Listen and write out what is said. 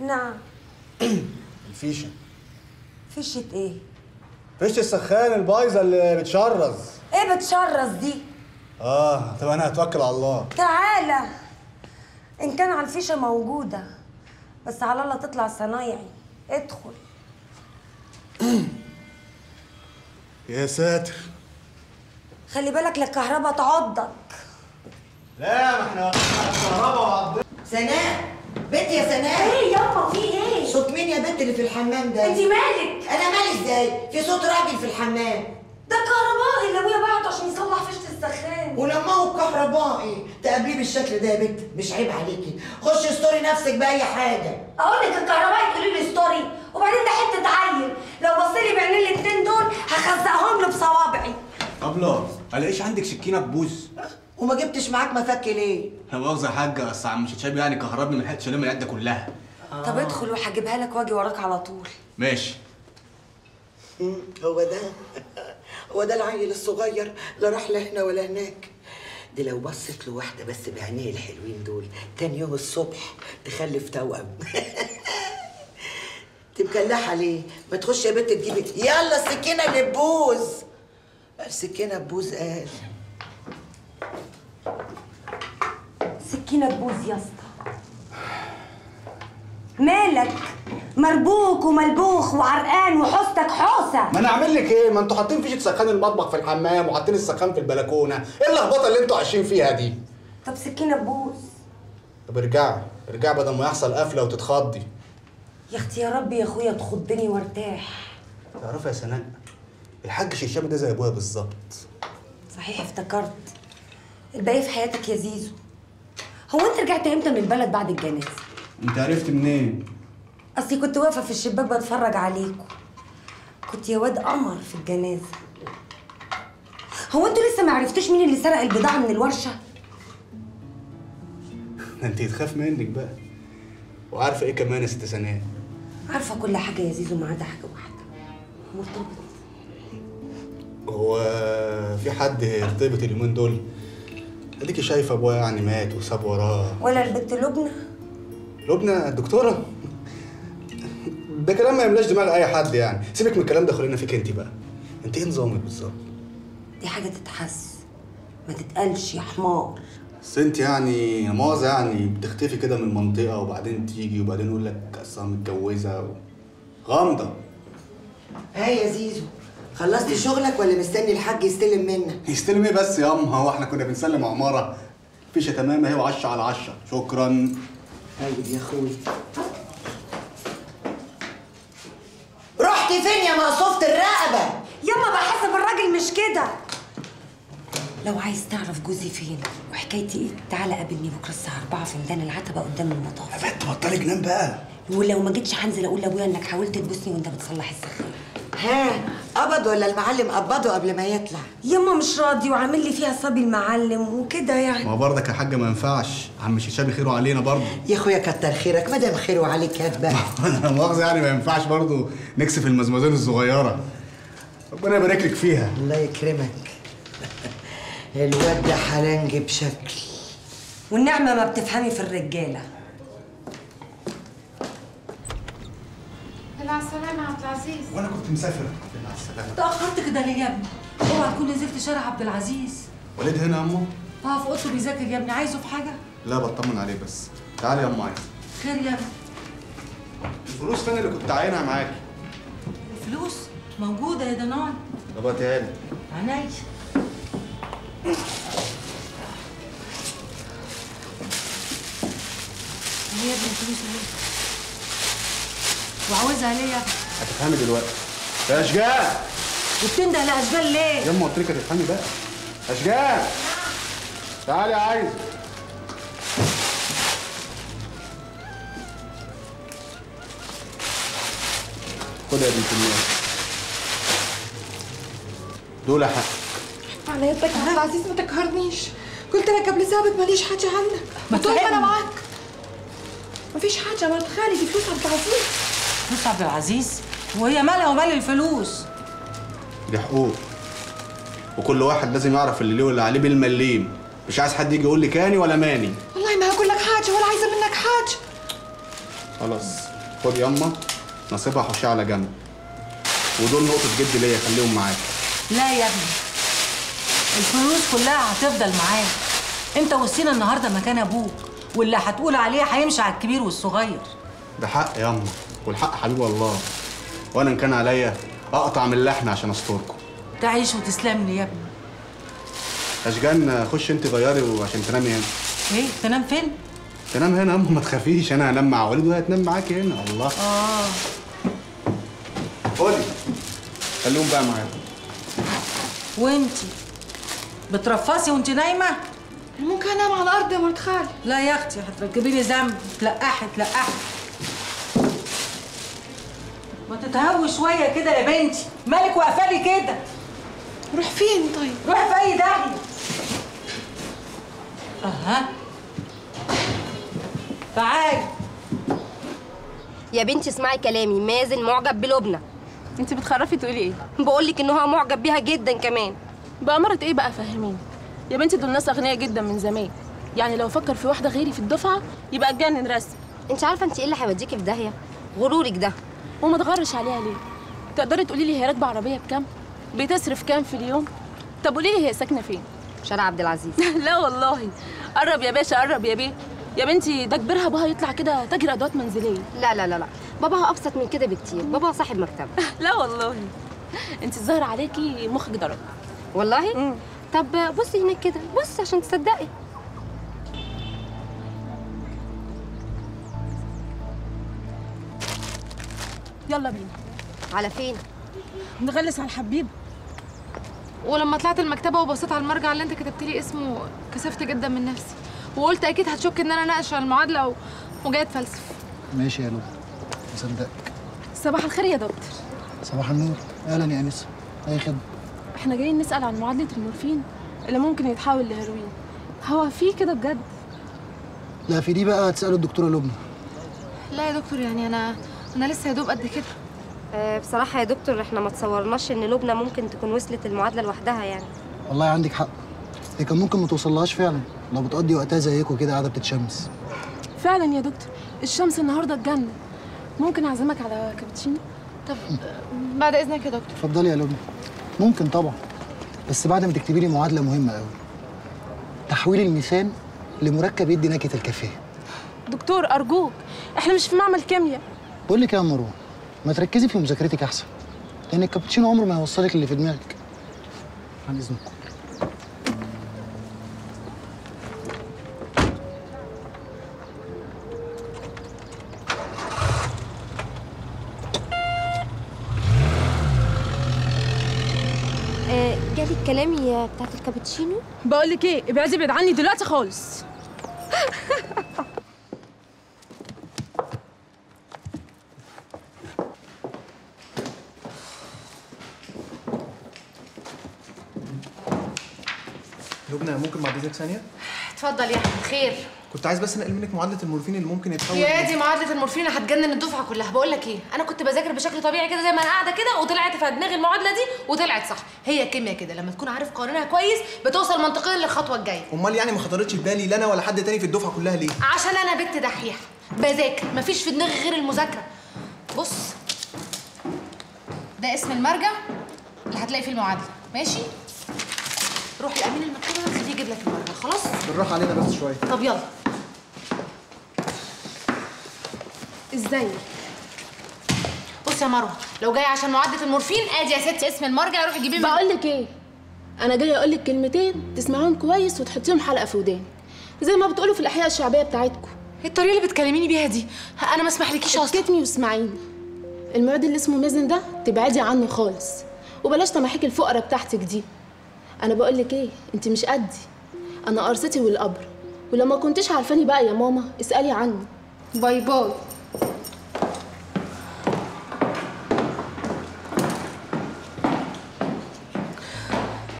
نعم. الفيشة. فيشة إيه؟ فيشة السخان البايظة اللي بتشرز. إيه بتشرس دي؟ آه طب أنا هتوكل على الله. تعالى. إن كان على الفيشة موجودة بس على الله تطلع صنايعي. ادخل. يا ساتر. خلي بالك للكهرباء تعضك. لا ما إحنا كهرباء وعض سناء بنت يا سناء إيه يابا في إيه؟ صوت مين يا بنت اللي في الحمام ده؟ انت مالك؟ أنا مالي إزاي؟ في صوت راجل في الحمام. ده الكهربائي اللي ابويا بعته عشان يصلح فيشة السخان. ولما هو كهربائي تقابليه بالشكل ده يا بنت مش عيب عليكي. خش ستوري نفسك بأي حاجة. أقول لك الكهربائي تقولي لي ستوري وبعدين ده حتة عيل. لو بص لي بعينين الاتنين دول هخزقهم له بصوابعي. أبلة الاقيش عندك سكينه ببوز؟ وما جبتش معاك مفك ليه؟ لا مؤاخذة يا حاجة بس عم شتشاب يعني كهربني من حتة شلم العدة كلها. طب ادخل وهجيبها لك وأجي وراك على طول. ماشي. هو ده؟ هو ده العيل الصغير لا راح لا هنا ولا هناك. دي لو بصت له واحدة بس بعينيه الحلوين دول تاني يوم الصبح تخلف توأم. انت مكلحه ليه؟ ما تخش يا بنت تجيبي يلا السكينه اللي تبوظ السكينه تبوظ قال. سكينة تبوظ يا اسطى. مالك؟ مربوك وملبوخ وعرقان وحوستك حوسة. ما أنا اعمل لك إيه؟ ما أنتوا حاطين فيشه سخان المطبخ في الحمام وحاطين السخان في البلكونة. إيه اللخبطة اللي أنتوا عايشين فيها دي؟ طب سكينة تبوظ طب ارجعي ارجعي بدل ما يحصل قفلة وتتخضي. يا أختي يا رب يا أخويا تخضني وارتاح. تعرفي يا سناء الحاج شيشاب ده زي أبويا بالظبط. صحيح افتكرت. الباقي في حياتك يا زيزو. هو انت رجعت إمتى من البلد بعد الجنازة؟ انت عرفت منين؟ اصلي كنت واقفة في الشباك بتفرج عليكم كنت يا واد قمر في الجنازة. هو أنتوا لسه ما عرفتوش مين اللي سرق البضاعة من الورشة؟ انت تخاف منك بقى. وعارفة إيه كمان يا ست سناء عارفة كل حاجة يا زيزو ما عدا حاجة واحدة. مرتبط. هو في حد يرتبط اليومين دول؟ اديكي شايفه أبويا يعني مات وساب وراه. ولا البت لبنى؟ لبنى؟ الدكتوره ده كلام ما يملاش دماغ أي حد يعني. سيبك من الكلام ده خلينا فيك انت بقى. انت إيه نظامك بالظبط؟ دي حاجة تتحس. ما تتقالش يا حمار. بس أنت يعني لا مؤاخذة يعني بتختفي كده من المنطقة وبعدين تيجي وبعدين يقول لك أصلا متجوزة و... غامضة. ها يا زيزو. خلصت شغلك ولا مستني الحاج يستلم منك؟ يستلم إيه بس يا اما هو إحنا كنا بنسلم عمارة. فيشه تمام اهي وعشرة على عشرة شكرا. طيب يا أخوي. رحت فين يا مقصوفة الرقبة؟ ياما بحسب الراجل مش كده. لو عايز تعرف جوزي فين وحكايتي إيه تعالى قابلني بكرة الساعة 4 في ميدان العتبة قدام المطاف. يا بنت بطلي جنان بقى. ولو ما جيتش هنزل أقول لأبويا إنك حاولت تبوسني وأنت بتصلح السخان ها قبض ولا المعلم قبضه قبل ما يطلع؟ ياما مش راضي وعامل لي فيها صبي المعلم وكده يعني. ما هو برضك يا حاجة ما ينفعش. عم شيشابي خيره علينا برضه. يا اخويا كتر خيرك ما دام خيره عليك هات بقى أنا لا مؤاخذة يعني ما ينفعش برضه نكسف المزمزين الصغيرة. ربنا يبارك لك فيها. الله يكرمك. الواد ده حلنج بشكل. والنعمة ما بتفهمي في الرجالة. مع السلامة يا عبد العزيز. وأنا كنت مسافر. مع السلامة. تأخرت كده ليه يا ابني؟ اوعى تكون نزلت شارع عبد العزيز. وليد هنا يا أمه؟ آه في أوضته بيذاكر يا ابني. عايزه في حاجة؟ لا بطمن عليه بس. تعالي يا ام عايز خير يا ابني. الفلوس فين اللي كنت عاينها معاكي الفلوس؟ موجودة يا دنان. طب هاتيها لي. عينيا. يا ابني الفلوس وعاوزها ليه يا ابني؟ هتفهمي دلوقتي. يا أشجان! وبتنده لاشجال ليه؟ يا اما قلت لك هتفهمي بقى. أشجان! تعالي يا عايز. خد يا بنت الناس دول حق على يدك يا عبد العزيز ما تقهرنيش قلت لك قبل ثابت ماليش حاجة عندك ما ما أنا. معاك. مفيش حاجة مرات خالي دي فلوس عبد العزيز. فلوس عبد العزيز وهي مالها ومال الفلوس دي حقوق وكل واحد لازم يعرف اللي ليه واللي عليه بالمليم. مش عايز حد يجي يقول لي كاني ولا ماني. والله ما هقول لك حاجة ولا عايزة منك حاجة. خلاص خد يما نصيبها حوشها على جنب. ودول نقطة جد ليا خليهم معاك. لا يا ابني الفلوس كلها هتفضل معاك. انت وسينا النهارده مكان أبوك واللي هتقول عليه هيمشي على الكبير والصغير. ده حق يما والحق حبيب الله وأنا إن كان عليا أقطع من اللحن عشان استركم تعيش وتسلم لي يا ابني. أشجان خش أنت غيري وعشان تنامي هنا. إيه؟ تنام فين؟ تنام هنا ما تخافيش أنا هنام مع والد وهي هتنام معاكي هنا الله آه. خدي خليهم بقى معاك وأنتي؟ بترفصي وأنتي نايمة؟ ممكن أنام على الأرض يا مرت خالي لا يا أختي هتركبي لي ذنب. تلقحي تلقحي ما تتهوي شوية كده يا بنتي. مالك واقفه لي كده. روح فين طيب؟ روحي في أي داهية. أها. تعالي. يا بنتي اسمعي كلامي مازن معجب بلبنى. انت بتخرفي تقولي إيه؟ بقول لك إن هو معجب بيها جدا كمان. بأمارة إيه بقى فهميني؟ يا بنتي دول ناس أغنياء جدا من زمان. يعني لو فكر في واحدة غيري في الدفعة يبقى اتجنن رسم انت عارفة انت إيه اللي هيوديكي في داهية؟ غرورك ده. وما تغرش عليها ليه؟ تقدري تقولي لي هي راكبه عربيه بكام؟ بتصرف كام في اليوم؟ طب قولي لي هي ساكنة فين؟ شارع عبد العزيز. لا والله. قرب يا باشا قرب يا بيه. يا بنتي ده كبرها ابوها يطلع كده تاجر أدوات منزلية. لا لا لا لا. باباها أبسط من كده بكتير. باباها صاحب مكتب لا والله. انت الظاهر عليكي مخك ضرب والله؟ مم. طب بصي هناك كده. بصي عشان تصدقي. يلا بينا. على فين؟ نغلس على الحبيب. ولما طلعت المكتبة وبصيت على المرجع اللي انت كتبت لي اسمه كسفت جدا من نفسي. وقلت أكيد هتشك ان أنا ناقشه المعادلة و... اتفلسف. ماشي يا لولو مصدقك. صباح الخير يا دكتور. صباح النور. أهلا يا انسه أي خدمة؟ إحنا جايين نسأل عن معادلة المورفين اللي ممكن يتحول لهيروين. هو في كده بجد؟ لا في دي بقى هتسالوا الدكتورة لبنى. لا يا دكتور يعني أنا أنا لسه يا دوب قد كده. أه بصراحة يا دكتور إحنا ما تصورناش إن لبنى ممكن تكون وصلت المعادلة لوحدها يعني. والله عندك حق. هي كان ممكن ما توصلهاش فعلا. لو بتقضي وقتها زيكم كده قاعدة بتتشمس. فعلا يا دكتور. الشمس النهارده اتجنن. ممكن أعزمك على كابتشينو؟ طب بعد إذنك يا دكتور. اتفضلي يا لبنى. ممكن طبعا. بس بعد ما تكتبي لي معادلة مهمة قوي تحويل الميثان لمركب يدي نكهة الكافيه. دكتور أرجوك. إحنا مش في معمل كيمياء. بقول لك يا مروه ما تركزي في مذاكرتك أحسن لأن الكابتشينو عمره ما هيوصلك اللي في دماغك. عن إذنكم. أه جالي كلامي بتاعت الكابتشينو؟ بقول لك إيه ابعدي ابعد عني دلوقتي خالص. لبنى ممكن بعد اذنك ثانية؟ اتفضل يا أحمد خير. كنت عايز بس أنقل منك معادلة المورفين اللي ممكن يتحول يا دي معادلة المورفين هتجنن الدفعة كلها. بقول لك إيه؟ أنا كنت بذاكر بشكل طبيعي كده زي ما أنا قاعدة كده وطلعت في دماغي المعادلة دي وطلعت صح. هي الكيمياء كده. لما تكون عارف قوانينها كويس بتوصل منطقيا للخطوة الجاية. أمال يعني ما خطرتش في بالي لا أنا ولا حد تاني في الدفعة كلها ليه؟ عشان أنا بنت دحيحة. بذاكر. مفيش في دماغي غير المذاكرة. بص. ده اسم المرجع اللي هتلاقي فيه المعادلة. ماشي؟ روح لأمين المكتبة. يجيب لك المرجع خلاص؟ بالراحة علينا بس شوية. طب يلا. إزاي؟ بص يا مروة لو جاي عشان معادله المورفين آدي يا ستي اسم المرجع روحي جيبيه من بقول لك إيه؟ أنا جاية أقول لك كلمتين تسمعيهم كويس وتحطيهم حلقة في وداني زي ما بتقولوا في الأحياء الشعبية بتاعتكم. إيه الطريقة اللي بتكلميني بيها دي أنا ما اسمحلكيش أصلا. اسكتني واسمعيني. المعد اللي اسمه مازن ده تبعدي عنه خالص. وبلاش تماحيك الفقرة بتاعتك دي. أنا بقول لك إيه أنت مش قدي. أنا قرصتي والقبر. ولو ما كنتش عارفاني بقى يا ماما اسألي عني. باي باي.